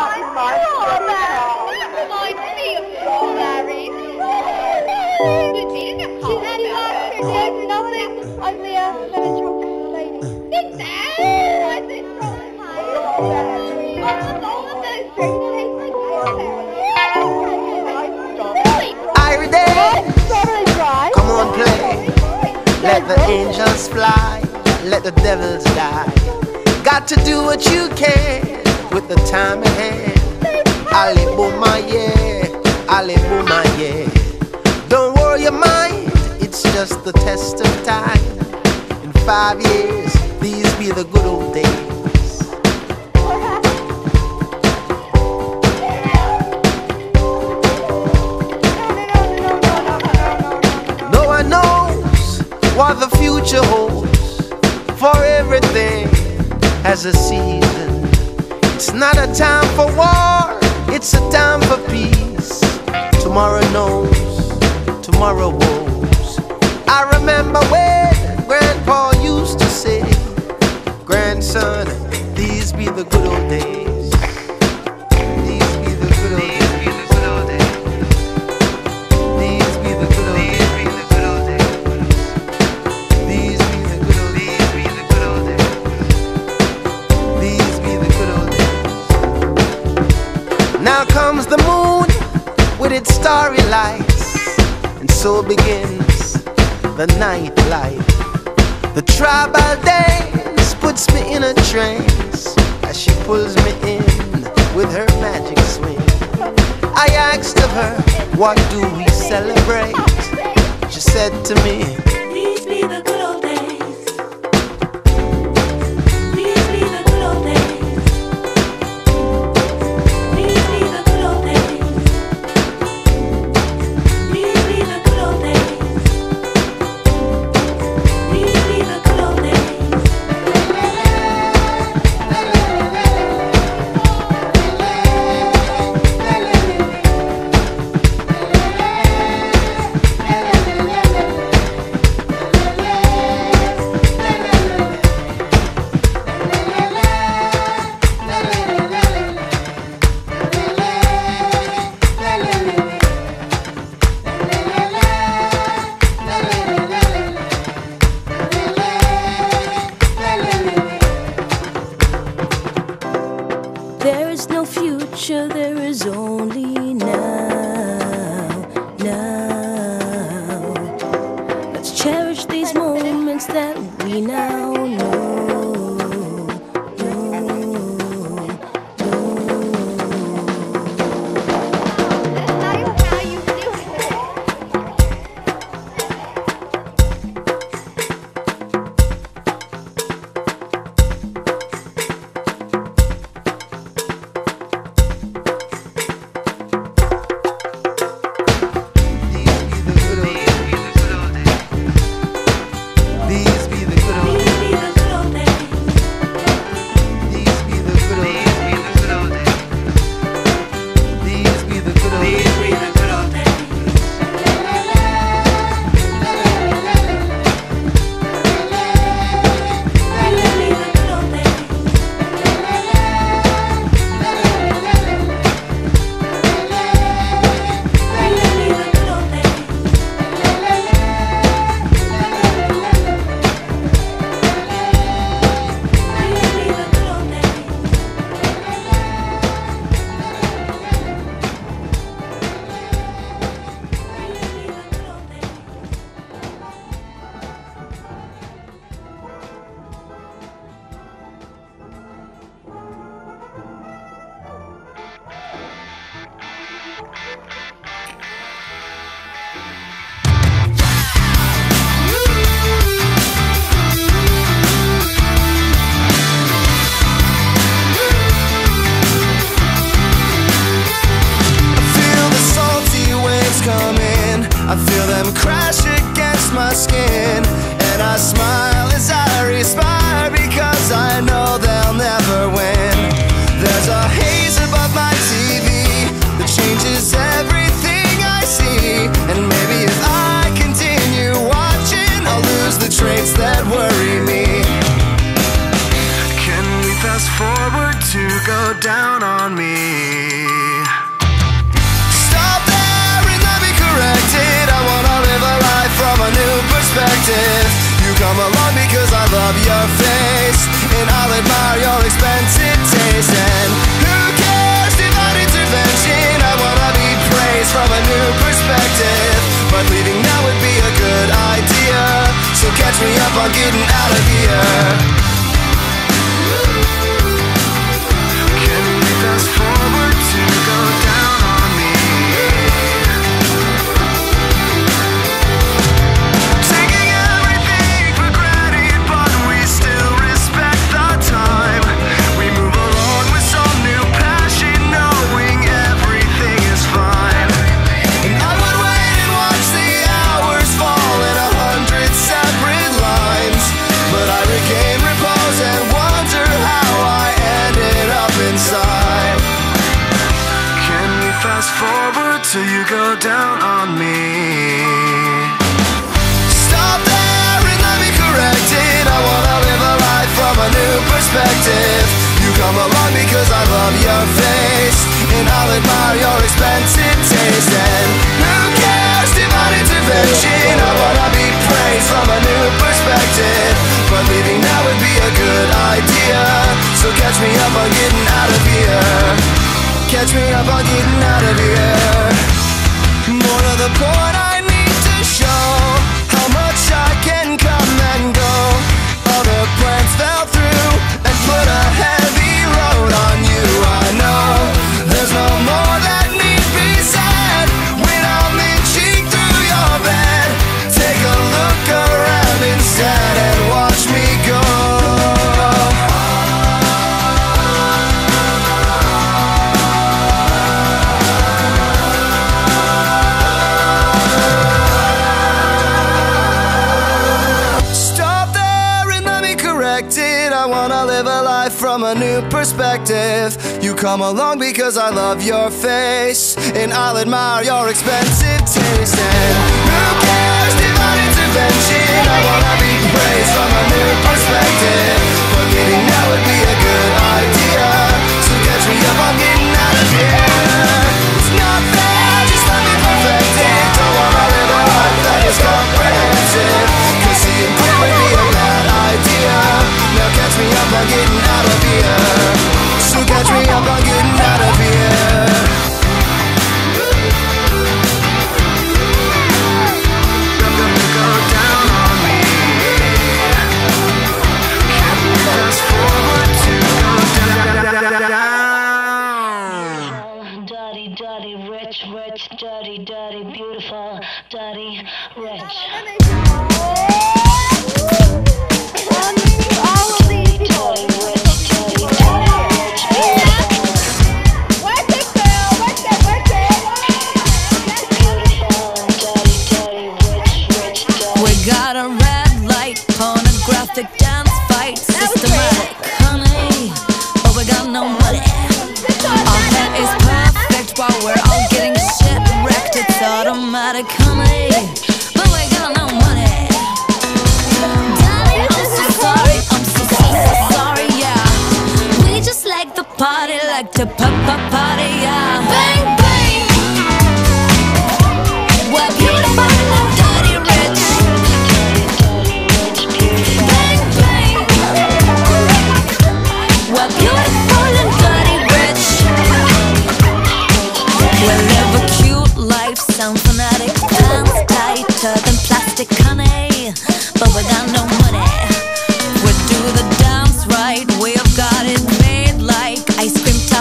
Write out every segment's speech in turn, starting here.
That's my reminds me of strawberries. Didn't mean it to She's actually nothing. I'm the lady. Didn't know. I said strawberries. All of those drinks taste like strawberries. Irie Day, Strawberry dry. come on play. Let the angels fly, let the devils die. Got to do what you can with the time ahead. Ali booma yeah, Ali booma yeah. Don't worry your mind, it's just the test of time. In five years, these be the good old days. What the future holds, for everything has a season. It's not a time for war, it's a time for peace. Tomorrow knows, tomorrow woes. I remember when Grandpa used to say, Grandson, these be the good old days. The night life. The tribal dance puts me in a trance as she pulls me in with her magic swing. I asked of her, what do we celebrate? She said to me, These be the good future, free up, I'm getting out of here. of your face And I'll admire your expensive taste. And who cares divine intervention I wanna be praised from a new perspective But leaving now would be a good idea. So catch me up on getting out of here. Catch me up on getting out of here. More to the point wanna live a life from a new perspective. You come along because I love your face, and I'll admire your expensive taste. And who cares divine intervention? I wanna be praised from a new perspective. Forgetting that would be a good idea.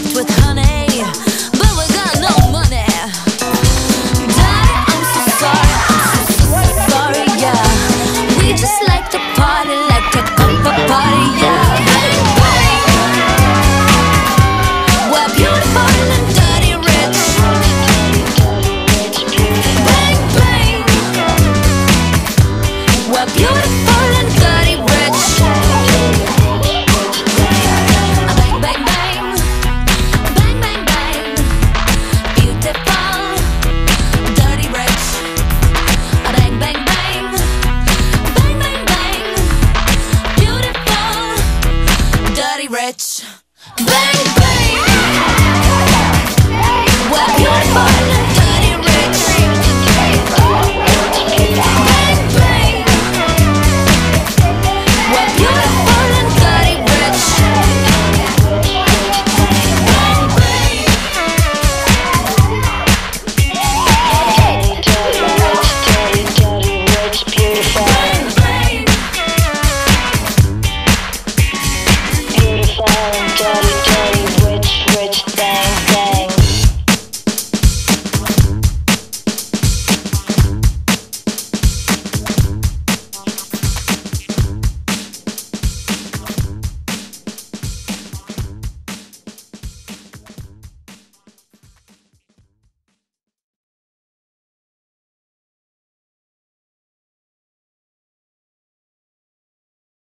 left with